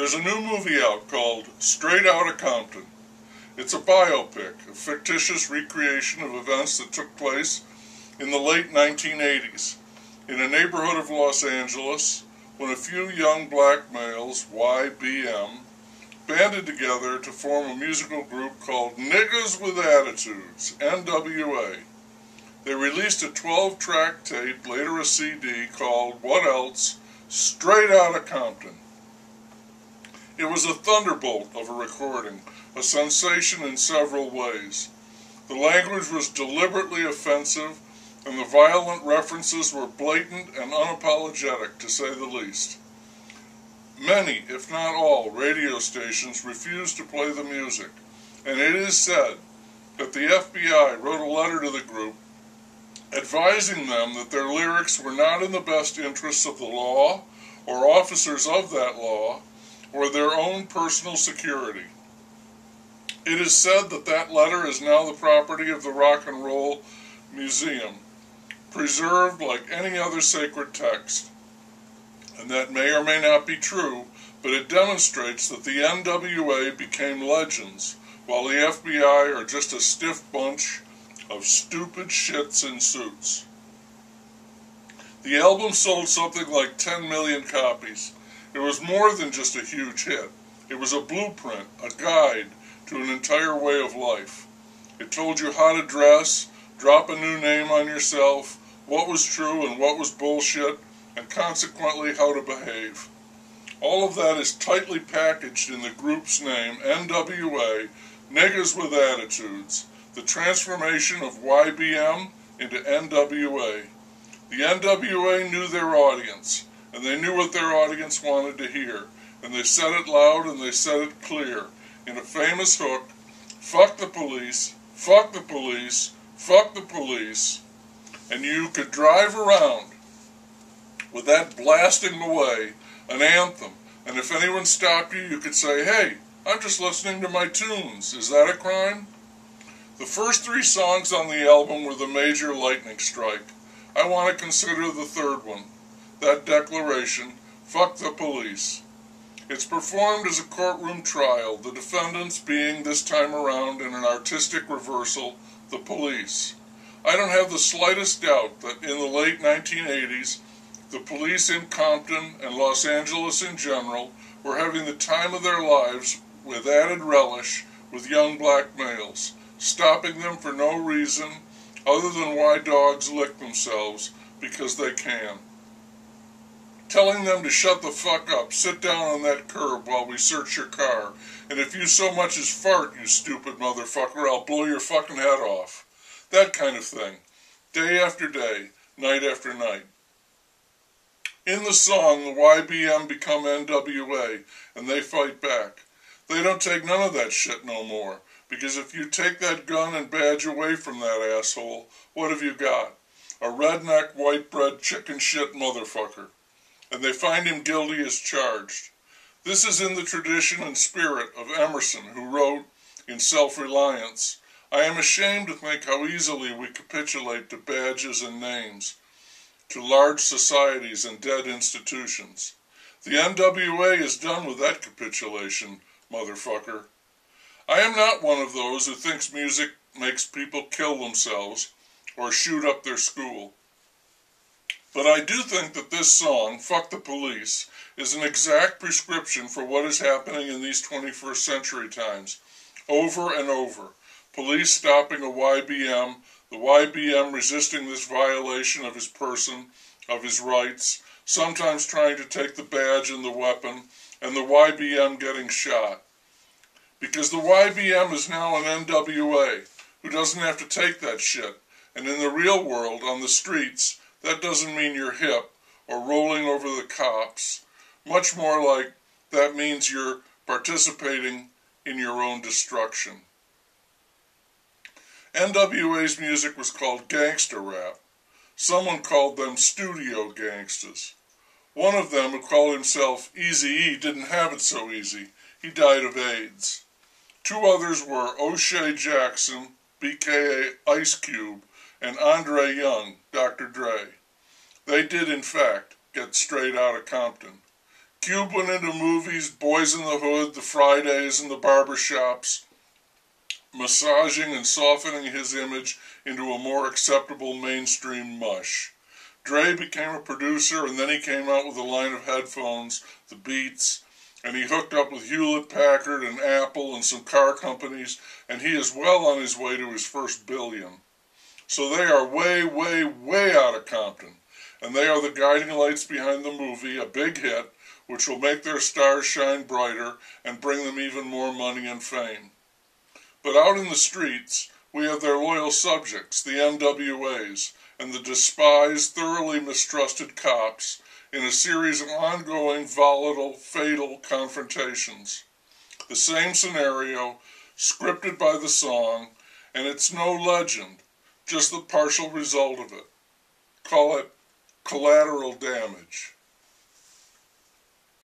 There's a new movie out called Straight Outta Compton. It's a biopic, a fictitious recreation of events that took place in the late 1980s in a neighborhood of Los Angeles when a few young black males, YBM, banded together to form a musical group called Niggas with Attitudes, NWA. They released a 12 track tape, later a CD, called What Else? Straight Outta Compton. It was a thunderbolt of a recording, a sensation in several ways. The language was deliberately offensive, and the violent references were blatant and unapologetic, to say the least. Many, if not all, radio stations refused to play the music, and it is said that the FBI wrote a letter to the group advising them that their lyrics were not in the best interests of the law or officers of that law or their own personal security. It is said that that letter is now the property of the Rock and Roll Museum, preserved like any other sacred text. And that may or may not be true, but it demonstrates that the NWA became legends, while the FBI are just a stiff bunch of stupid shits in suits. The album sold something like 10 million copies. It was more than just a huge hit. It was a blueprint, a guide to an entire way of life. It told you how to dress, drop a new name on yourself, what was true and what was bullshit, and consequently how to behave. All of that is tightly packaged in the group's name, NWA, Niggas with Attitudes, the transformation of YBM into NWA. The NWA knew their audience and they knew what their audience wanted to hear, and they said it loud and they said it clear in a famous hook fuck the police, fuck the police, fuck the police, and you could drive around with that blasting away an anthem, and if anyone stopped you, you could say, hey, I'm just listening to my tunes. Is that a crime? The first three songs on the album were the major lightning strike. I want to consider the third one that declaration, fuck the police. It's performed as a courtroom trial, the defendants being this time around in an artistic reversal, the police. I don't have the slightest doubt that in the late 1980s, the police in Compton and Los Angeles in general were having the time of their lives with added relish with young black males, stopping them for no reason other than why dogs lick themselves because they can telling them to shut the fuck up, sit down on that curb while we search your car, and if you so much as fart, you stupid motherfucker, I'll blow your fucking head off. That kind of thing. Day after day, night after night. In the song, the YBM become NWA, and they fight back. They don't take none of that shit no more, because if you take that gun and badge away from that asshole, what have you got? A redneck, white bread, chicken shit motherfucker and they find him guilty as charged. This is in the tradition and spirit of Emerson, who wrote in Self Reliance I am ashamed to think how easily we capitulate to badges and names, to large societies and dead institutions. The NWA is done with that capitulation, motherfucker. I am not one of those who thinks music makes people kill themselves or shoot up their school. But I do think that this song, Fuck the Police, is an exact prescription for what is happening in these 21st century times. Over and over. Police stopping a YBM, the YBM resisting this violation of his person, of his rights, sometimes trying to take the badge and the weapon, and the YBM getting shot. Because the YBM is now an NWA who doesn't have to take that shit. And in the real world, on the streets, that doesn't mean you're hip or rolling over the cops. Much more like that means you're participating in your own destruction. NWA's music was called gangster rap. Someone called them studio gangsters. One of them, who called himself Easy E, didn't have it so easy. He died of AIDS. Two others were O'Shea Jackson, BKA Ice Cube, and Andre Young, Dr. Dre. They did, in fact, get straight out of Compton. Cube went into movies, Boys in the Hood, The Fridays, and the barber shops, massaging and softening his image into a more acceptable mainstream mush. Dre became a producer and then he came out with a line of headphones, the Beats, and he hooked up with Hewlett Packard and Apple and some car companies, and he is well on his way to his first billion. So they are way, way, way out of Compton, and they are the guiding lights behind the movie, a big hit, which will make their stars shine brighter and bring them even more money and fame. But out in the streets, we have their loyal subjects, the NWAs, and the despised, thoroughly mistrusted cops in a series of ongoing, volatile, fatal confrontations. The same scenario, scripted by the song, and it's no legend, just the partial result of it. Call it collateral damage.